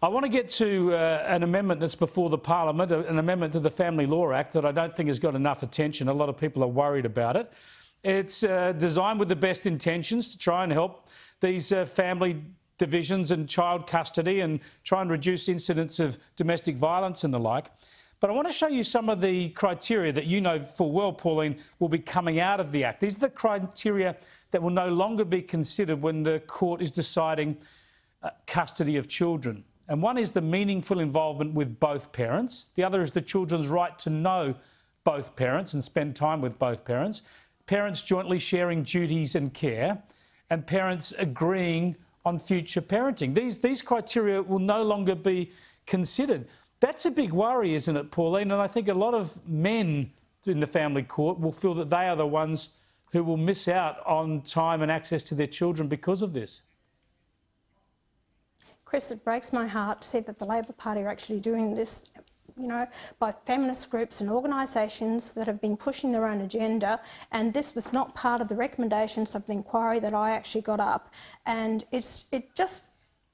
I want to get to uh, an amendment that's before the Parliament, an amendment to the Family Law Act that I don't think has got enough attention. A lot of people are worried about it. It's uh, designed with the best intentions to try and help these uh, family divisions and child custody and try and reduce incidents of domestic violence and the like. But I want to show you some of the criteria that you know full well, Pauline, will be coming out of the Act. These are the criteria that will no longer be considered when the court is deciding uh, custody of children. And one is the meaningful involvement with both parents. The other is the children's right to know both parents and spend time with both parents. Parents jointly sharing duties and care, and parents agreeing on future parenting. These, these criteria will no longer be considered. That's a big worry, isn't it, Pauline? And I think a lot of men in the family court will feel that they are the ones who will miss out on time and access to their children because of this. Chris, it breaks my heart to see that the Labor Party are actually doing this, you know, by feminist groups and organisations that have been pushing their own agenda. And this was not part of the recommendations of the inquiry that I actually got up. And it's it just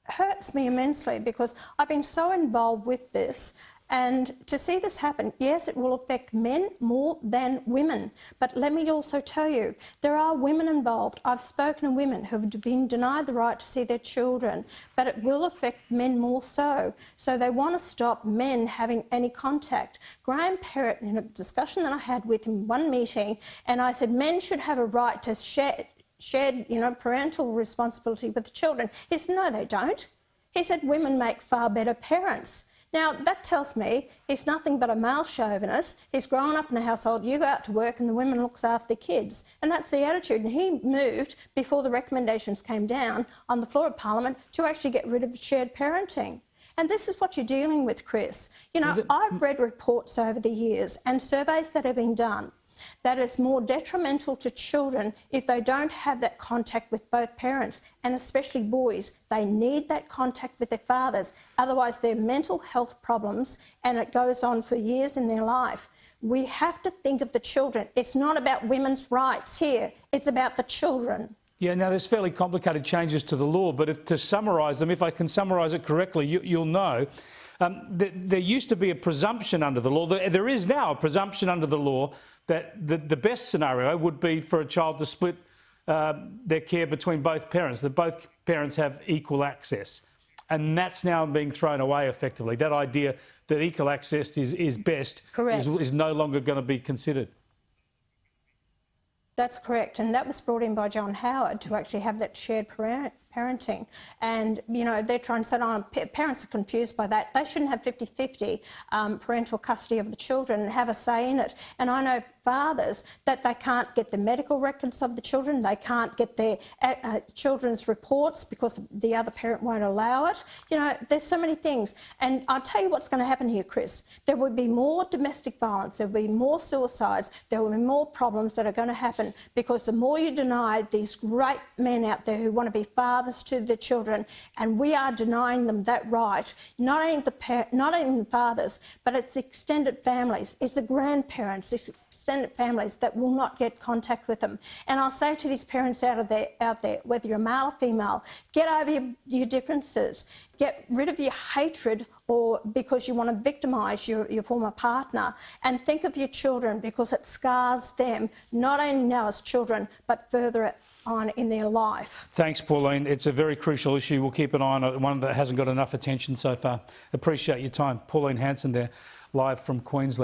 hurts me immensely because I've been so involved with this and to see this happen, yes, it will affect men more than women. But let me also tell you, there are women involved. I've spoken to women who have been denied the right to see their children, but it will affect men more so. So they want to stop men having any contact. Graham Perrett, in a discussion that I had with him one meeting, and I said men should have a right to share shared, you know, parental responsibility with the children. He said, no, they don't. He said women make far better parents. Now, that tells me he's nothing but a male chauvinist. He's grown up in a household, you go out to work and the women looks after the kids. And that's the attitude. And he moved, before the recommendations came down on the floor of Parliament, to actually get rid of shared parenting. And this is what you're dealing with, Chris. You know, I've read reports over the years and surveys that have been done that is more detrimental to children if they don't have that contact with both parents, and especially boys. They need that contact with their fathers, otherwise, their mental health problems, and it goes on for years in their life. We have to think of the children. It's not about women's rights here, it's about the children. Yeah, now there's fairly complicated changes to the law, but if, to summarise them, if I can summarise it correctly, you, will know um, th there used to be a presumption under the law. There, there is now a presumption under the law that the, the best scenario would be for a child to split uh, their care between both parents, that both parents have equal access. And that's now being thrown away effectively. That idea that equal access is, is best is, is no longer going to be considered. That's correct. And that was brought in by John Howard to actually have that shared parenting. And, you know, they're trying to say, oh, parents are confused by that. They shouldn't have 50 50 um, parental custody of the children and have a say in it. And I know fathers that they can't get the medical records of the children, they can't get their uh, uh, children's reports because the other parent won't allow it. You know, there's so many things. And I'll tell you what's going to happen here, Chris. There will be more domestic violence, there will be more suicides, there will be more problems that are going to happen because the more you deny these great men out there who want to be fathers, fathers to the children, and we are denying them that right. Not only the not only the fathers, but it's the extended families, it's the grandparents, it's extended families that will not get contact with them. And I'll say to these parents out of there, out there, whether you're male or female, get over your, your differences, get rid of your hatred or because you want to victimise your, your former partner, and think of your children because it scars them not only now as children but further on in their life. Thanks, Pauline. It's a very crucial issue. We'll keep an eye on it, one that hasn't got enough attention so far. Appreciate your time. Pauline Hanson there, live from Queensland.